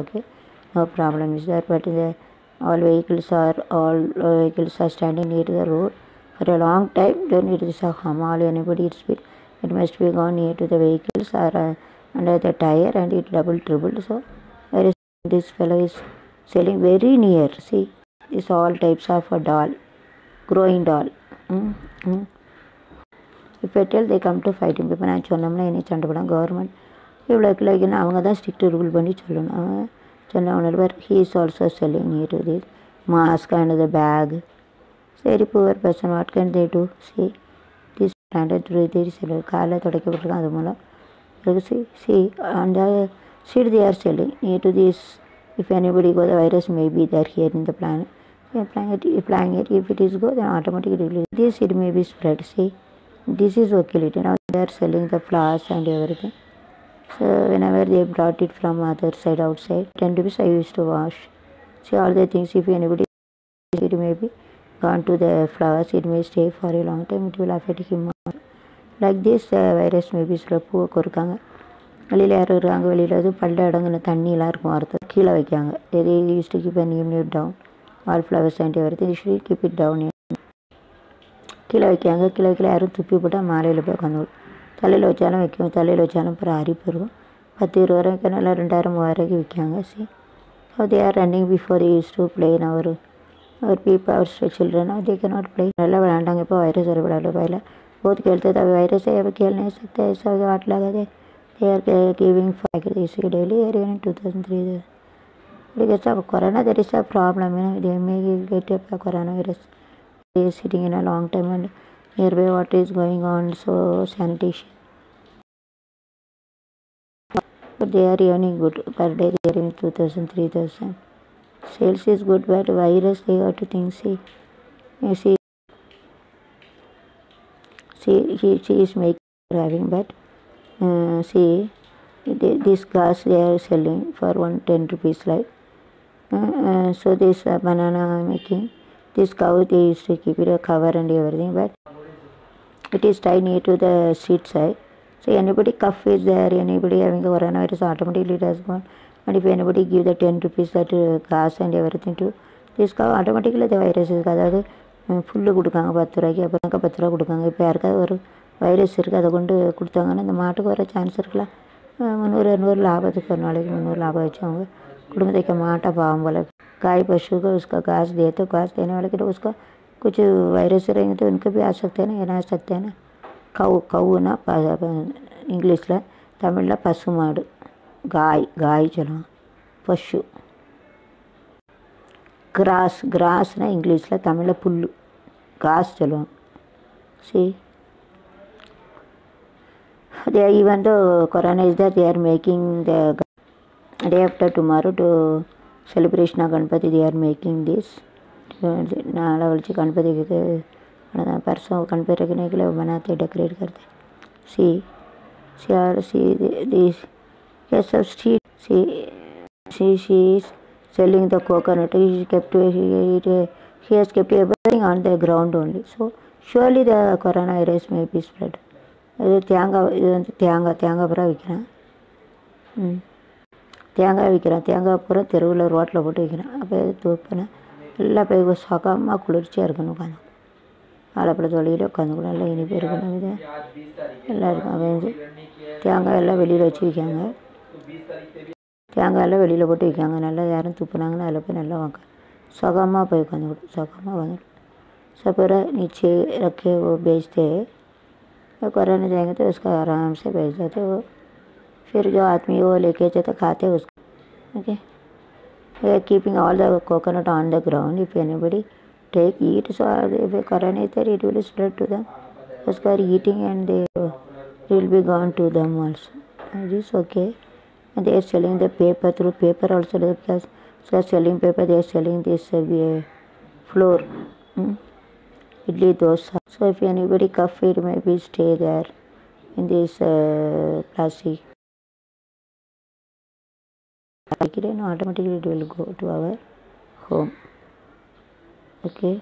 okay no problem is there but the all vehicles are all uh, vehicles are standing near the road for a long time don't need this a hamal anybody speed it must be gone near to the vehicles or uh, under the tire and it double tripled so where is this fellow is selling very near see this all types of a doll growing doll mm, mm. இப்போ del they come to fighting இப்போ நான் சொன்னோம்னா என்ன சண்டை போடாம government இவ்வளோ கிலோக்குன்னு அவங்க தான் ஸ்ட்ரிக்ட் ரூல் பண்ணி சொல்லணும் அவங்க சொன்ன உணர்வு பேர் he is also selling near to this mask and the bag சரி poor person what can they do see this standard through தேடி செல்லுது காலைல துடைக்கப்பட்டிருக்கோம் அது மூலம் சி சி அந்த seat they are selling near to this if anybody go the virus may be there here in the plan applying it, applying it, if it is go, then automatically release. This it may be spread. See, this is locality. Now they are selling the flowers and everything. So whenever they brought it from other side outside, ten rupees I used to wash. See all the things. If anybody it may be gone to the flowers, it may stay for a long time. It will affect him. Like this uh, virus may be spread. பூவை இருக்காங்க வெளியில் யாரும் இருக்காங்க வெளியில் வந்து பல்ல இடங்குன தண்ணியெலாம் இருக்கும் வாரத்தை கீழே வைக்காங்க எதே use to keep an unit down all flowers and every usually keep it down கீழே வைக்காங்க கீழே கீழே யாரும் துப்பி போட்டால் மாலையில் போய் உட்காந்து தலையில் வச்சாலும் வைக்கும் தலையில் வச்சாலும் அப்புறம் அரிப்பு இருக்கும் பத்து இருபது ரூபா வைக்கனால ரெண்டாயிரம் மூவாயிரம் ரூபாய்க்கு விற்காங்க see so they are running before use to play our our people our children they can not play நல்லா விளையாண்டாங்க இப்போ வைரஸ் वगैरह बड़ा लो पहले बहुत खेलते थे अभी वायरस है अभी खेल नहीं सकते ऐसा वाट लगा दे दे आर गिविंग फाइव इसी daily air in two thousand three because of corona there is a problem you know they may get a coronavirus they is sitting in a long time and nearby what is going on? So sanitation but they are earning good per day they are in 2000 3000 sales is good but virus they got to think see. You see see he, she is making driving but uh, see they, this gas they are selling for one ten rupees like uh, uh, so this uh, banana making this cow they used to keep it a cover and everything but it is tied near to the street side so anybody cough is there anybody having the coronavirus automatically it has gone and if anybody give the 10 rupees that uh, gas and everything to this cow automatically the virus is அதாவது புல்லு கொடுக்காங்க பத்து ரூபாய்க்கு அப்புறம் பத்து ரூபா கொடுக்காங்க இப்போ யாருக்காவது ஒரு வைரஸ் இருக்குது அதை கொண்டு கொடுத்தாங்கன்னா இந்த மாட்டுக்கு வர சான்ஸ் இருக்குல்ல முந்நூறு இரநூறு லாபத்துக்கு ஒரு நாளைக்கு முந்நூறு லாபம் வச்சு அவங்க कुटुंब के माटा पाम वाला गाय पशु को उसका घास दे तो घास देने वाले के तो उसका कुछ वायरस रहेंगे तो उनको भी आ सकते हैं ना ये ना आ सकते हैं ना கவு கவுனா இங்கிலீஷில் தமிழில் பசு மாடு காய் காய் சொல்லுவாங்க பசு கிராஸ் கிராஸ்னால் இங்கிலீஷில் தமிழில் புல் காஸ் சொல்லுவாங்க C they even though corona is there they are making the day after tomorrow to celebration of Ganpati they are making this नाला वलची गणपति के परसों गणपति रखने के लिए बनाते डेकोरेट करते see see are see this yes of street she she she is selling the coconut he kept he, he, he has kept everything on the ground only so surely the coronavirus may be spread இது தேங்காய் இது வந்து தேங்காய் தேங்காய் பூரா விற்கிறேன் ம் தேங்காய் விற்கிறேன் தேங்காய் பூரா தெருவில் ரோட்டில் போட்டு விற்கிறேன் அப்போ தூப்பினேன் எல்லாம் போய் சுகமாக குளிர்ச்சியாக இருக்கணும் உட்காந்து வாழைப்பழத்து வழியில் உட்காந்து கூட எல்லாம் இனிப்பு இருக்கணும் இது எல்லாம் இருக்கும் அவன் தேங்காய் எல்லாம் வெளியில் வச்சு விற்காங்க தேங்காய் எல்லாம் வெளியில் போட்டு விற்காங்க நல்லா யாரும் துப்புனாங்கன்னா அதில் போய் நல்லா வாங்க சுகமாக போய் உட்காந்து சுகமாக வந்து सपर नीचे रखे वो बेचते हैं कराने जाएंगे तो उसका आराम से बेच देते वो फिर जो आदमी वो लेके जाते खाते उसको okay they are keeping all the coconut on the ground. If anybody take eat, so if a corona there, it will spread to them. Because they are eating and they will be gone to them also. It is okay. And they are selling the paper through paper also because they are selling paper, they are selling this uh, uh, floor. Hmm? Idli dosa. So if anybody cough, it maybe stay there in this uh, plastic like it and automatically it will go to our home. Okay